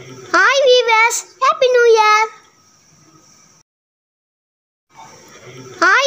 Hi viewers, Happy New Year! Hi